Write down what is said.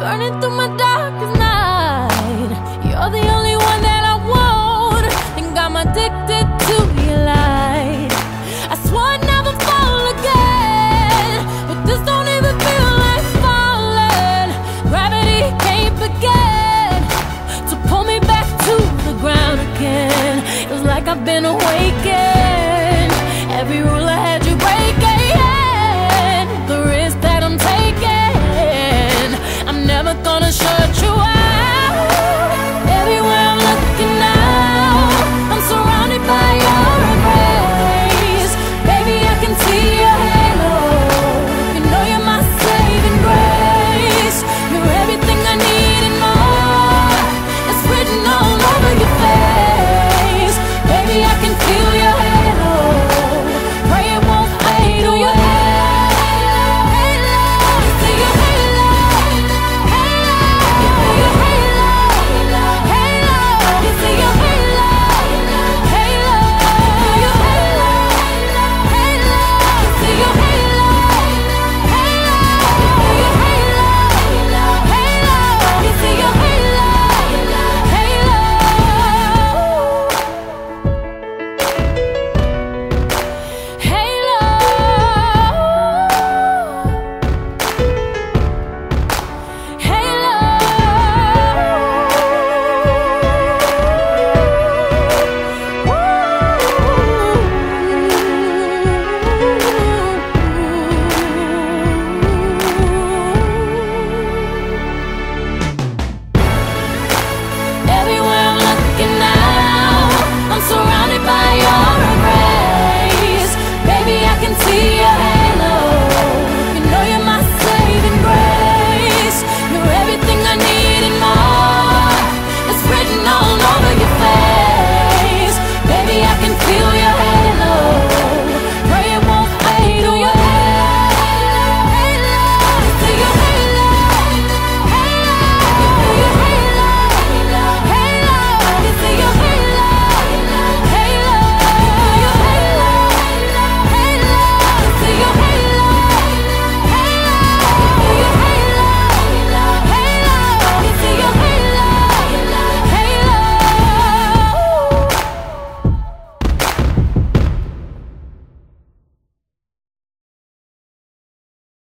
burning through my darkest night. You're the only one that I want, and I'm addicted to your light. I swore I'd never fall again, but this don't even feel like falling. Gravity can't begin to pull me back to the ground again. It's like I've been awakened.